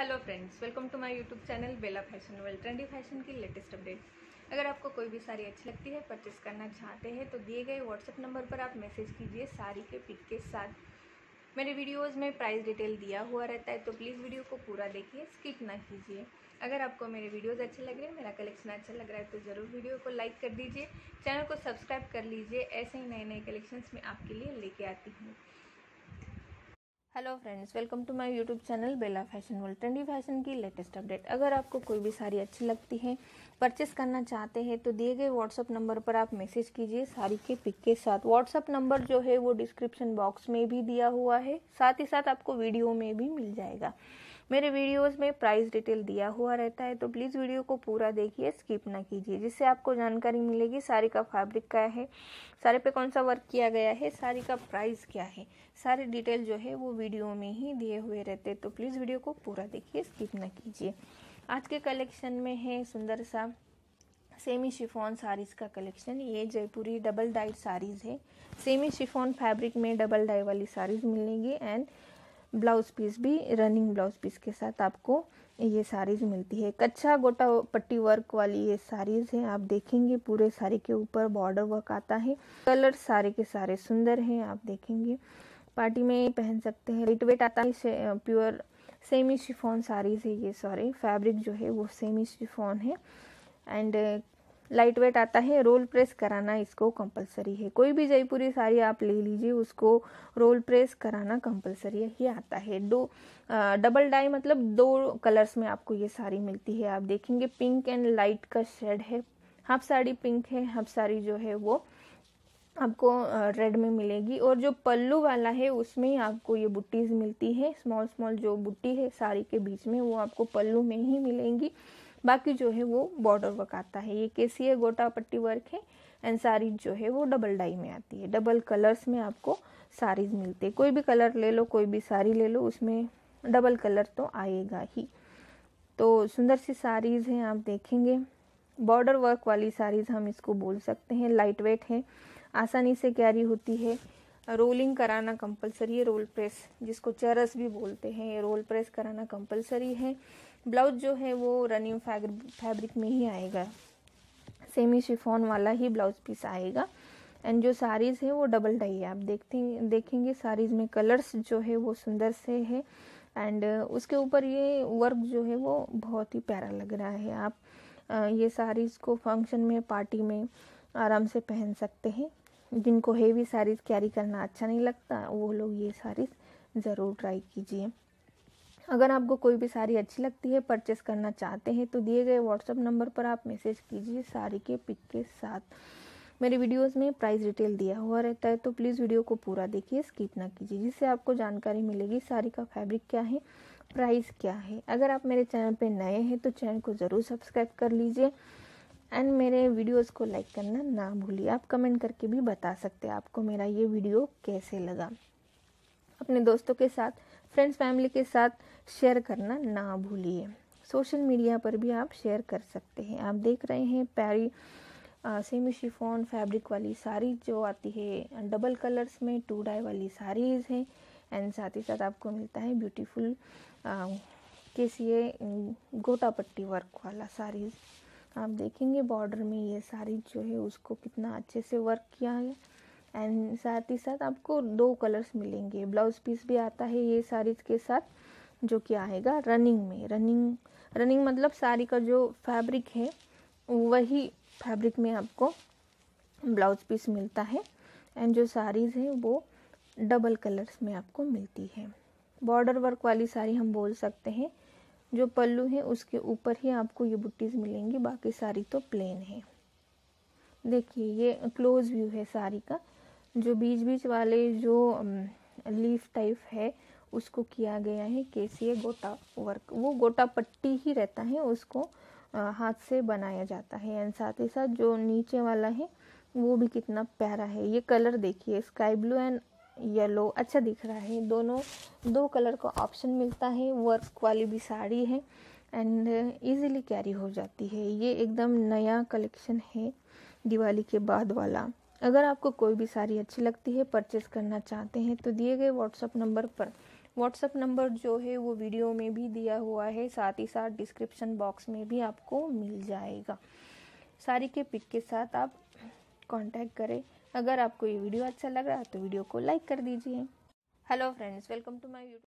Hello friends welcome to my YouTube channel Bela fashion world trendy fashion की latest update अगर आपको कोई भी साड़ी अच्छी लगती है परचेस करना चाहते हैं तो दिए गए व्हाट्सएप नंबर पर आप मैसेज कीजिए साड़ी के पिक के साथ। मेरे वीडियोस में प्राइस डिटेल दिया हुआ रहता है तो प्लीज़ वीडियो को पूरा देखिए स्किप ना कीजिए। अगर आपको मेरे वीडियोज़ अच्छे लग रहे हैं, मेरा कलेक्शन अच्छा लग रहा है तो ज़रूर वीडियो को लाइक कर दीजिए। चैनल को सब्सक्राइब कर लीजिए, ऐसे ही नए नए कलेक्शंस मैं आपके लिए लेके आती हूँ। Hello friends welcome to my YouTube channel Bela fashion world trendy fashion की लेटेस्ट अपडेट अगर आपको कोई भी साड़ी अच्छी लगती है परचेस करना चाहते हैं तो दिए गए व्हाट्सअप नंबर पर आप मैसेज कीजिए, साड़ी के पिक के साथ। व्हाट्सअप नंबर जो है, वो डिस्क्रिप्शन बॉक्स में भी दिया हुआ है, साथ ही साथ आपको वीडियो में भी मिल जाएगा। मेरे वीडियोस में प्राइस डिटेल दिया हुआ रहता है तो प्लीज़ वीडियो को पूरा देखिए स्किप ना कीजिए, जिससे आपको जानकारी मिलेगी साड़ी का फैब्रिक क्या है साड़ी पे कौन सा वर्क किया गया है साड़ी का प्राइस क्या है, सारी डिटेल जो है वो वीडियो में ही दिए हुए रहते तो प्लीज़ वीडियो को पूरा देखिए स्किप ना कीजिए। आज के कलेक्शन में है सुंदर सा सेमी शिफॉन साड़ीज़ का कलेक्शन ये जयपुरी डबल डाइट साड़ीज़ है। सेमी शिफॉन फैब्रिक में डबल डाई वाली साड़ीज़ मिलेंगी एंड ब्लाउज पीस भी रनिंग ब्लाउज पीस के साथ आपको ये साड़ीज़ मिलती है। कच्चा गोटा पट्टी वर्क वाली ये साड़ीज़ है, आप देखेंगे पूरे साड़ी के ऊपर बॉर्डर वर्क आता है। कलर सारे के सारे सुंदर हैं, आप देखेंगे। पार्टी में पहन सकते हैं लाइट वेट आता है प्योर सेमी शिफॉन साड़ीज़ है ये सॉरी। फैब्रिक जो है वो सेमी शिफॉन है। एंड लाइट वेट आता है रोल प्रेस कराना इसको कंपलसरी है। कोई भी जयपुरी साड़ी आप ले लीजिए उसको रोल प्रेस कराना कंपलसरी ही आता है। दो आ, डबल डाई मतलब दो कलर्स में आपको ये साड़ी मिलती है। आप देखेंगे पिंक एंड लाइट का शेड है। हाफ़ साड़ी पिंक है हाफ़ साड़ी जो है वो आपको रेड में मिलेगी। और जो पल्लू वाला है उसमें आपको ये बुट्टीज मिलती है। स्मॉल स्मॉल जो बुट्टी है साड़ी के बीच में वो आपको पल्लू में ही मिलेंगी। बाकी जो है वो बॉर्डर वर्क आता है। ये कैसी है गोटा पट्टी वर्क है एंड साड़ी जो है वो डबल डाई में आती है। डबल कलर्स में आपको साड़ीज मिलती है। कोई भी कलर ले लो, कोई भी साड़ी ले लो, उसमें डबल कलर तो आएगा ही। तो सुंदर सी साड़ीज हैं, आप देखेंगे। बॉर्डर वर्क वाली साड़ीज हम इसको बोल सकते हैं। लाइट वेट है, आसानी से कैरी होती है। रोलिंग कराना कंपलसरी है रोल प्रेस जिसको चरस भी बोलते हैं। ये रोल प्रेस कराना कंपलसरी है। ब्लाउज जो है वो रनिंग फैब्रिक में ही आएगा। सेमी शिफॉन वाला ही ब्लाउज पीस आएगा। एंड जो साड़ीज़ है वो डबल डाई है। आप देखते देखेंगे साड़ीज़ में कलर्स जो है वो सुंदर से है। एंड उसके ऊपर ये वर्क जो है वो बहुत ही प्यारा लग रहा है। आप ये साड़ीज़ को फ़ंक्शन में, पार्टी में आराम से पहन सकते हैं। जिनको हेवी साड़ीज़ कैरी करना अच्छा नहीं लगता, वो लोग ये साड़ीज़ ज़रूर ट्राई कीजिए। अगर आपको कोई भी साड़ी अच्छी लगती है परचेस करना चाहते हैं तो दिए गए व्हाट्सअप नंबर पर आप मैसेज कीजिए साड़ी के पिक के साथ। मेरे वीडियोस में प्राइस डिटेल दिया हुआ रहता है तो प्लीज़ वीडियो को पूरा देखिए स्किप ना कीजिए, जिससे आपको जानकारी मिलेगी साड़ी का फैब्रिक क्या है प्राइस क्या है। अगर आप मेरे चैनल पर नए हैं तो चैनल को ज़रूर सब्सक्राइब कर लीजिए। एंड मेरे वीडियोस को लाइक करना ना भूलिए, आप कमेंट करके भी बता सकते हैं आपको मेरा ये वीडियो कैसे लगा। अपने दोस्तों के साथ फ्रेंड्स फैमिली के साथ शेयर करना ना भूलिए। सोशल मीडिया पर भी आप शेयर कर सकते हैं। आप देख रहे हैं पैरी सेमी शिफॉन फैब्रिक वाली साड़ी जो आती है डबल कलर्स में टू डाई वाली साड़ीज़ हैं एंड साथ ही साथ आपको मिलता है ब्यूटीफुल कैसी गोटा पट्टी वर्क वाला साड़ीज़। आप देखेंगे बॉर्डर में ये साड़ी जो है, उसको कितना अच्छे से वर्क किया है। एंड साथ ही साथ आपको दो कलर्स मिलेंगे। ब्लाउज पीस भी आता है ये साड़ीज के साथ, जो कि आएगा रनिंग में। रनिंग रनिंग मतलब साड़ी का जो फैब्रिक है, वही फैब्रिक में आपको ब्लाउज पीस मिलता है। एंड जो साड़ीज़ है, वो डबल कलर्स में आपको मिलती है। बॉर्डर वर्क वाली साड़ी हम बोल सकते हैं। जो पल्लू है, उसके ऊपर ही आपको ये बुट्टीज मिलेंगी। बाकी साड़ी तो प्लेन है। देखिए, ये क्लोज व्यू है साड़ी का। जो बीच बीच वाले जो लीफ टाइप है, उसको किया गया है कैसी गोटा वर्क। वो गोटा पट्टी ही रहता है, उसको हाथ से बनाया जाता है। एंड साथ ही साथ जो नीचे वाला है, वो भी कितना प्यारा है। ये कलर देखिए, स्काई ब्लू एंड येलो। अच्छा दिख रहा है। दोनों, दो कलर का ऑप्शन मिलता है। वर्क वाली भी साड़ी है, एंड इजीली कैरी हो जाती है। ये एकदम नया कलेक्शन है दिवाली के बाद वाला। अगर आपको कोई भी साड़ी अच्छी लगती है परचेस करना चाहते हैं तो दिए गए व्हाट्सअप नंबर पर। व्हाट्सअप नंबर जो है, वो वीडियो में भी दिया हुआ है, साथ ही साथ डिस्क्रिप्शन बॉक्स में भी आपको मिल जाएगा। साड़ी के पिक के साथ आप कांटेक्ट करें। अगर आपको ये वीडियो अच्छा लग रहा है तो वीडियो को लाइक कर दीजिए। Hello friends welcome to my YouTube